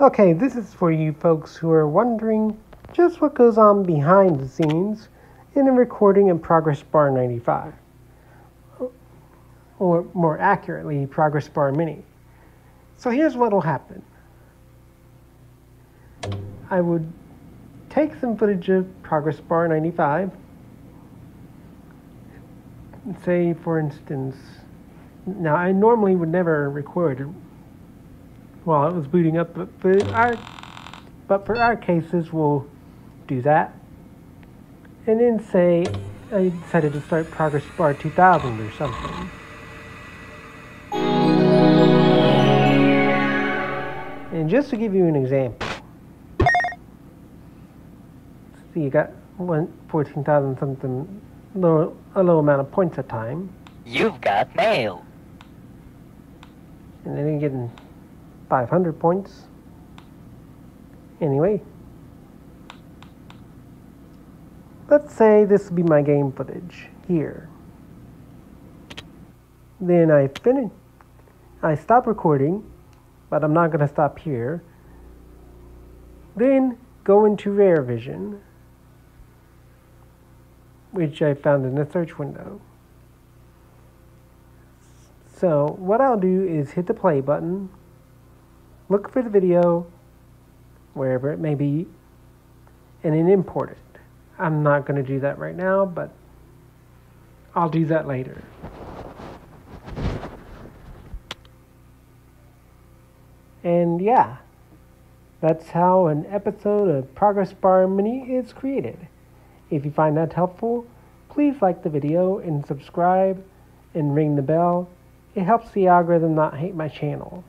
Okay, this is for you folks who are wondering just what goes on behind the scenes in a recording in Progress Bar 95. Or more accurately, Progress Bar Mini. So here's what will happen. I would take some footage of Progress Bar 95. Say, for instance, now I normally would never record while it was booting up, but for our, but for our cases, we'll do that. And then say I decided to start Progress Bar 2000 or something. And just to give you an example, see you got one, 14,000 something, low, a low amount of points at time. You've got mail. And then getting 500 points. Anyway, let's say this will be my game footage here. Then I finish, I stop recording, but I'm not going to stop here. Then go into Rare Vision, which I found in the search window. So what I'll do is hit the play button, look for the video, wherever it may be, and then import it. I'm not going to do that right now, but I'll do that later. And yeah, that's how an episode of Progress Bar Mini is created. If you find that helpful, please like the video and subscribe and ring the bell. It helps the algorithm not hate my channel.